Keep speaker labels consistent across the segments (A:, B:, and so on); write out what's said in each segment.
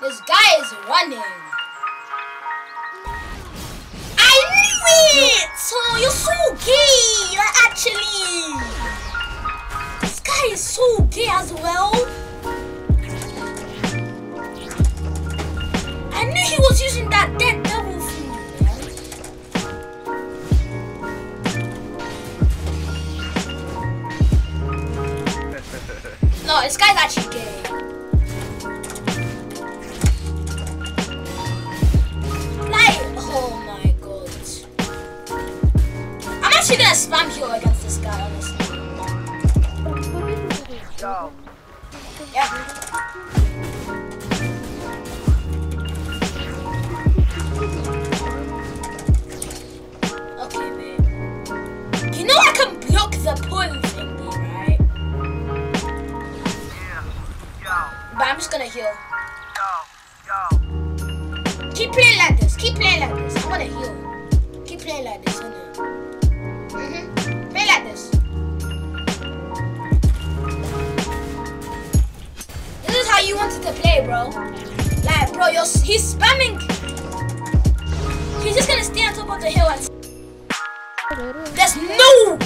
A: This guy is running. I knew it! So you're so gay, you're actually. This guy is so gay as well. I knew he was using that dead devil. No, this guy's actually gay.
B: Yo.
A: But I'm just gonna heal.
B: Yo. Yo.
A: Keep playing like this. Keep playing like this. I wanna heal. Keep playing like this? Mm-hmm. Play like. This to play, bro. Like, bro, you're he's spamming. He's just gonna stay on top of the hill and. There's no.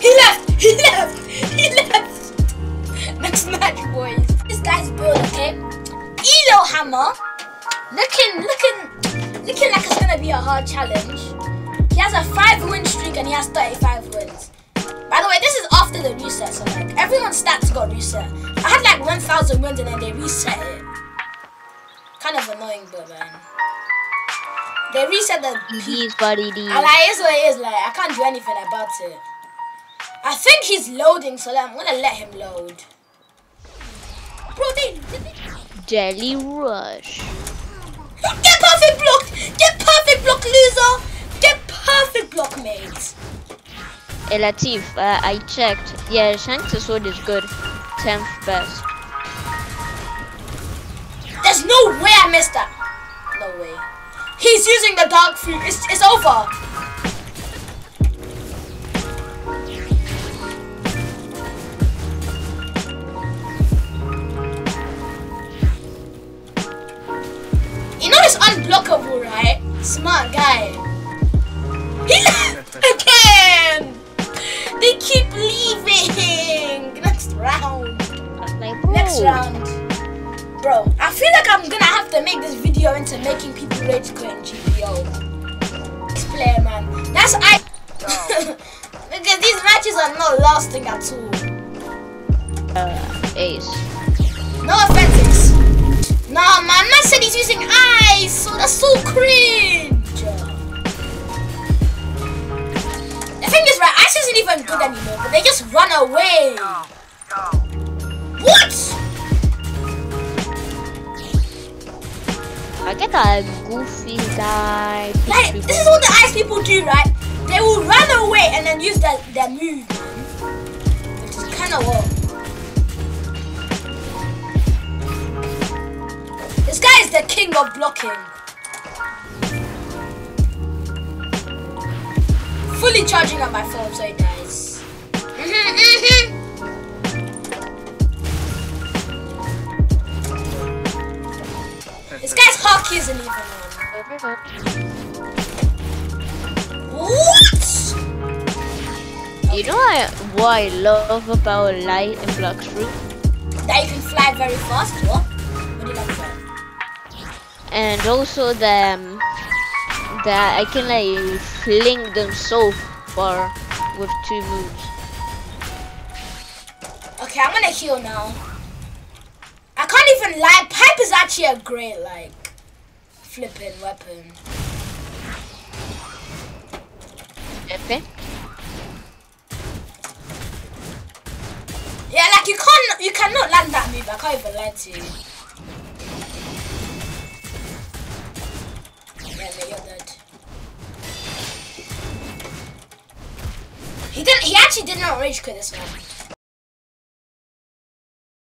A: He left. He left. He left. Next match, boys. This guy's build, okay? Elo Hammer. Looking, looking, looking like it's gonna be a hard challenge. He has a five win streak and he has 35 wins. By the way, this is after the reset, so like everyone's stats got reset. I had like 1,000 wins and then they reset it. Kind of annoying, but man. They reset the
C: He's buddy D.
A: and like, it's what it is. Like, I can't do anything about it. I think he's loading, so like, I'm gonna let him load. Bro, they
C: Jelly Rush.
A: get perfect block. Get perfect block, loser. Get perfect block, mate.
C: Hey Latif, uh, I checked. Yeah, Shanks' sword is good. 10th best.
A: There's no way I missed that. No way. He's using the dark fruit. It's, it's over. You know it's unblockable, right? Smart guy.
C: Bro,
A: I feel like I'm gonna have to make this video into making people rage quit in GPO. This player, man. That's I. because these matches are not lasting at all.
C: Uh, ace.
A: No offenses. Nah, my man said he's using ice, so that's so cringe. The thing is, right, ice isn't even good anymore, but they just run away.
B: Yo. Yo.
A: What?
C: I get a goofy guy.
A: Like, this is what the ice people do, right? They will run away and then use their, their move. Which is kind of what. This guy is the king of blocking. Fully charging up my phone so dies. Isn't even on. What?
C: You know I, what I love about light and block fruit?
A: That you can fly very fast. What? What did I say?
C: And also the um, that I can like fling them so far with two moves.
A: Okay, I'm gonna heal now. I can't even lie. Pipe is actually a great like flipping weapon.
C: Okay.
A: Yeah, like you can't, you cannot land that move. I can't even lie to you. Yeah, mate, you're dead. He didn't. He actually did not rage quit this one.